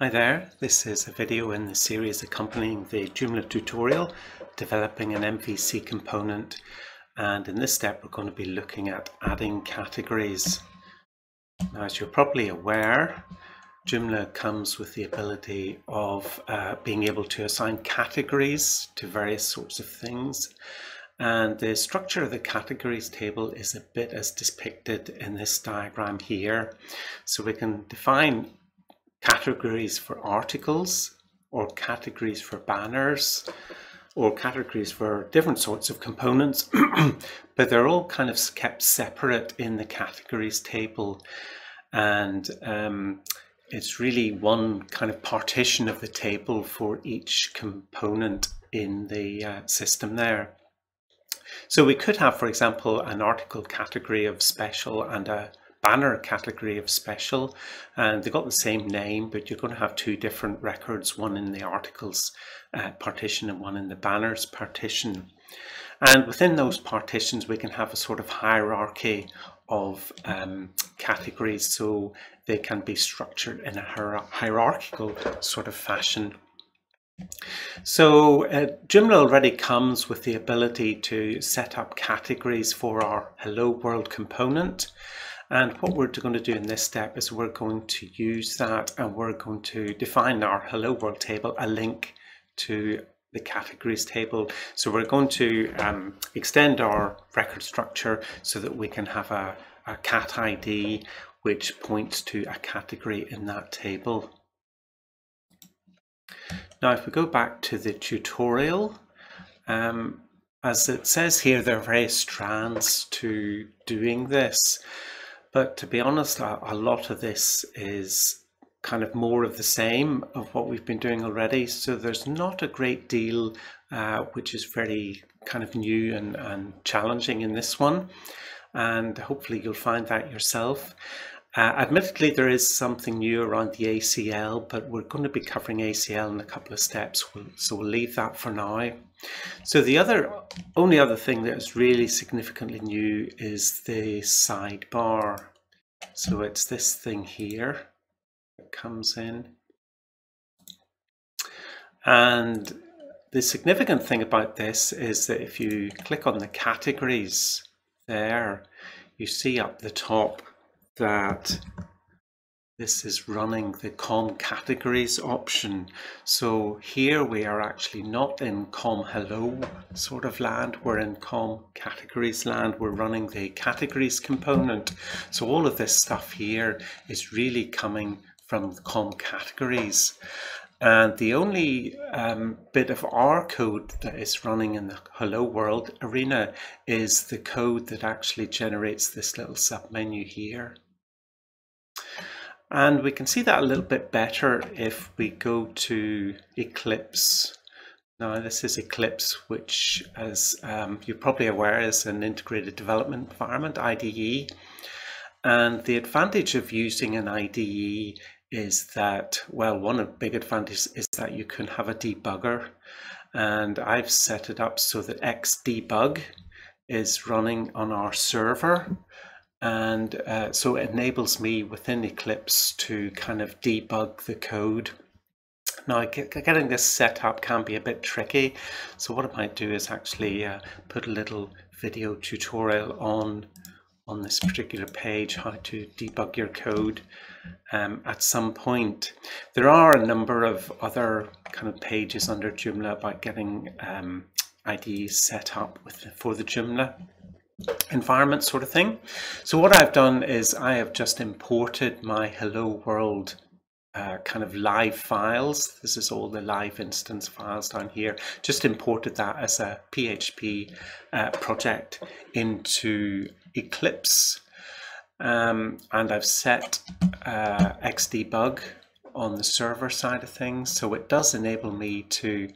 Hi there, this is a video in the series accompanying the Joomla tutorial developing an MVC component and in this step we're going to be looking at adding categories. Now as you're probably aware Joomla comes with the ability of uh, being able to assign categories to various sorts of things and the structure of the categories table is a bit as depicted in this diagram here. So we can define categories for articles or categories for banners or categories for different sorts of components, but they're all kind of kept separate in the categories table. And um, it's really one kind of partition of the table for each component in the uh, system there. So we could have, for example, an article category of special and a banner category of special and they've got the same name but you're going to have two different records one in the articles uh, partition and one in the banners partition. And within those partitions we can have a sort of hierarchy of um, categories so they can be structured in a hier hierarchical sort of fashion. So uh, Joomla already comes with the ability to set up categories for our Hello World component and what we're going to do in this step is we're going to use that and we're going to define our Hello World table, a link to the categories table. So we're going to um, extend our record structure so that we can have a, a cat ID which points to a category in that table. Now if we go back to the tutorial, um, as it says here, there are various strands to doing this. But to be honest, a, a lot of this is kind of more of the same of what we've been doing already. So there's not a great deal uh, which is very kind of new and, and challenging in this one. And hopefully you'll find that yourself. Uh, admittedly, there is something new around the ACL, but we're going to be covering ACL in a couple of steps, so we'll leave that for now. So the other, only other thing that is really significantly new is the sidebar. So it's this thing here that comes in. And the significant thing about this is that if you click on the categories there, you see up the top that this is running the COM categories option. So here we are actually not in COM hello sort of land, we're in COM categories land, we're running the categories component. So all of this stuff here is really coming from COM categories. And the only um, bit of our code that is running in the Hello World arena is the code that actually generates this little submenu here. And we can see that a little bit better if we go to Eclipse. Now this is Eclipse, which as um, you're probably aware is an integrated development environment, IDE. And the advantage of using an IDE is that, well, one big advantages is that you can have a debugger. And I've set it up so that Xdebug is running on our server and uh, so it enables me within Eclipse to kind of debug the code. Now getting this set up can be a bit tricky so what I might do is actually uh, put a little video tutorial on on this particular page how to debug your code um, at some point. There are a number of other kind of pages under Joomla about getting um, IDEs set up with, for the Joomla environment sort of thing. So what I've done is I have just imported my hello world uh, kind of live files. This is all the live instance files down here. Just imported that as a PHP uh, project into Eclipse. Um, and I've set uh, Xdebug on the server side of things. So it does enable me to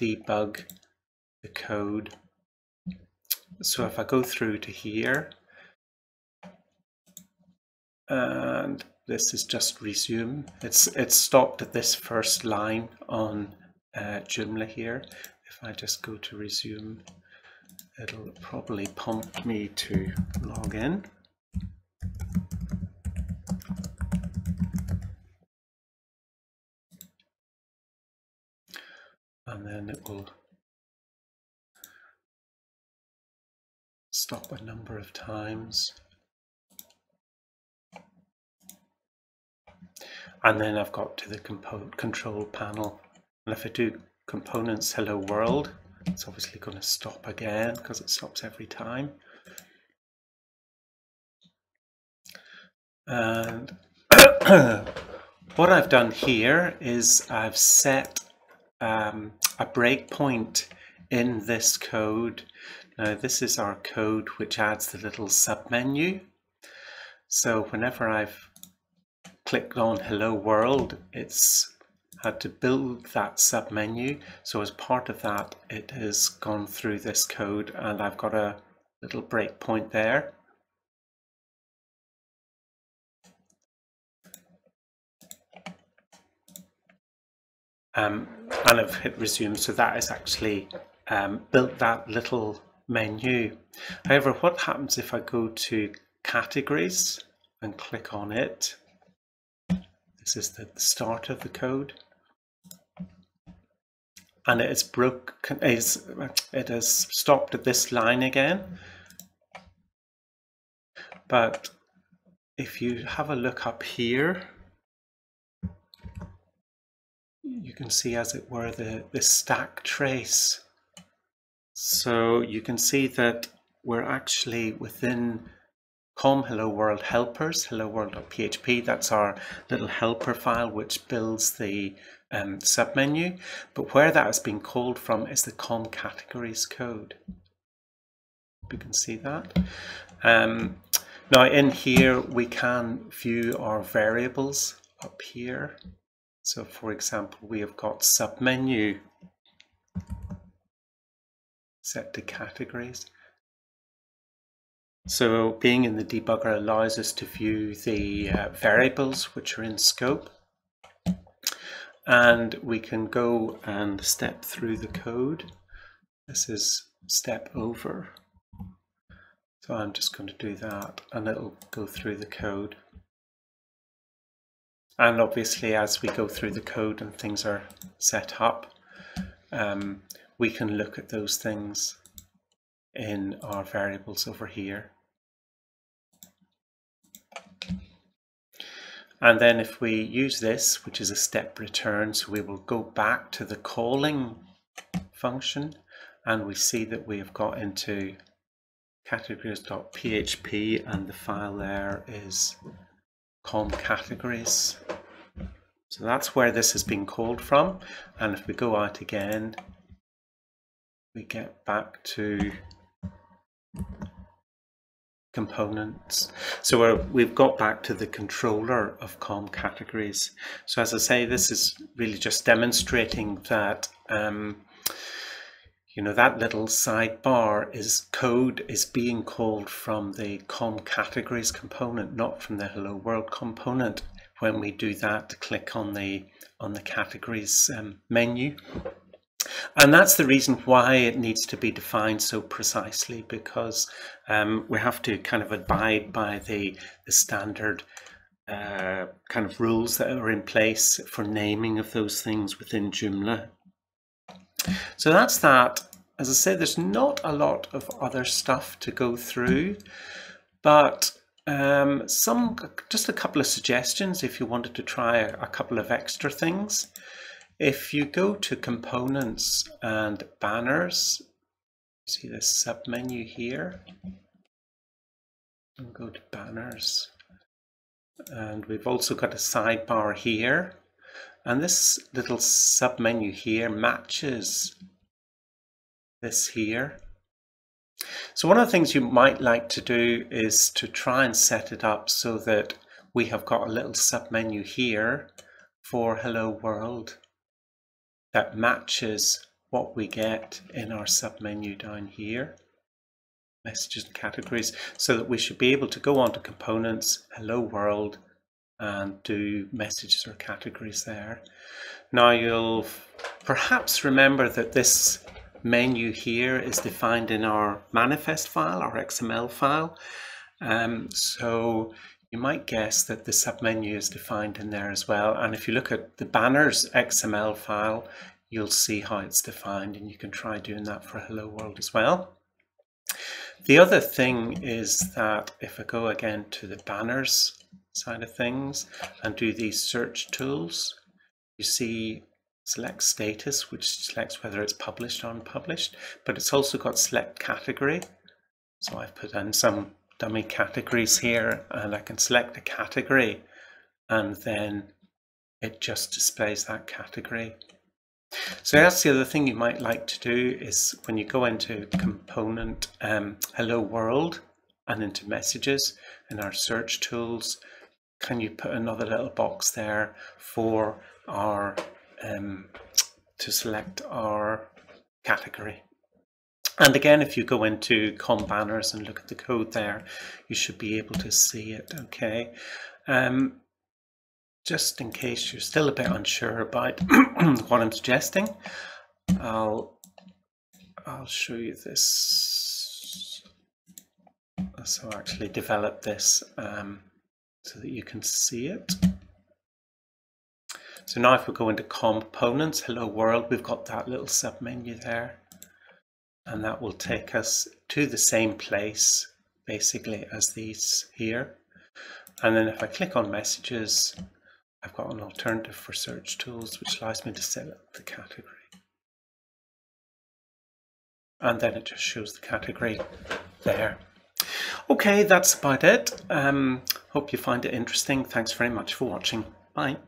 debug the code so if I go through to here, and this is just resume, it's, it's stopped at this first line on uh, Joomla here. If I just go to resume, it'll probably prompt me to log in. and then it will stop a number of times. And then I've got to the control panel. And if I do components hello world, it's obviously going to stop again because it stops every time. And what I've done here is I've set um, a breakpoint in this code. Now this is our code which adds the little submenu. So whenever I've clicked on hello world, it's had to build that submenu. So as part of that, it has gone through this code and I've got a little breakpoint there. Um, and I've hit resume, so that has actually um, built that little menu. However, what happens if I go to categories and click on it? This is the start of the code. And it is broke, is, it has stopped at this line again. But if you have a look up here, you can see as it were the, the stack trace. So you can see that we're actually within com hello world helpers, hello world.php. That's our little helper file which builds the um, submenu. But where that has been called from is the com categories code. You can see that. Um, now in here we can view our variables up here. So for example, we have got submenu set to categories. So being in the debugger allows us to view the uh, variables which are in scope. And we can go and step through the code. This is step over. So I'm just going to do that and it'll go through the code. And obviously, as we go through the code and things are set up, um, we can look at those things in our variables over here. And then if we use this, which is a step return, so we will go back to the calling function and we see that we have got into categories.php and the file there is com categories. So that's where this has been called from. And if we go out again, we get back to components. So we have got back to the controller of COM categories. So as I say, this is really just demonstrating that um, you know that little sidebar is code is being called from the com categories component not from the hello world component when we do that click on the on the categories um, menu and that's the reason why it needs to be defined so precisely because um, we have to kind of abide by the, the standard uh, kind of rules that are in place for naming of those things within Joomla. So that's that. As I said, there's not a lot of other stuff to go through, but um, some just a couple of suggestions if you wanted to try a, a couple of extra things. If you go to components and banners, see this submenu here, and go to banners. And we've also got a sidebar here. And this little submenu here matches this here. So one of the things you might like to do is to try and set it up so that we have got a little submenu here for Hello World that matches what we get in our submenu down here messages and categories so that we should be able to go on to components hello world and do messages or categories there now you'll perhaps remember that this menu here is defined in our manifest file, our XML file. Um, so you might guess that the submenu is defined in there as well. And if you look at the banners XML file, you'll see how it's defined and you can try doing that for Hello World as well. The other thing is that if I go again to the banners side of things and do these search tools, you see select status, which selects whether it's published or unpublished, but it's also got select category. So I've put in some dummy categories here and I can select a category and then it just displays that category. So that's the other thing you might like to do is when you go into component um, hello world and into messages in our search tools, can you put another little box there for our um, to select our category. And again, if you go into com banners and look at the code there, you should be able to see it, okay? Um, just in case you're still a bit unsure about what I'm suggesting, I'll, I'll show you this. So I actually develop this um, so that you can see it. So now if we go into components, hello world, we've got that little submenu there. And that will take us to the same place, basically, as these here. And then if I click on messages, I've got an alternative for search tools, which allows me to set up the category. And then it just shows the category there. Okay, that's about it. Um, hope you find it interesting. Thanks very much for watching. Bye.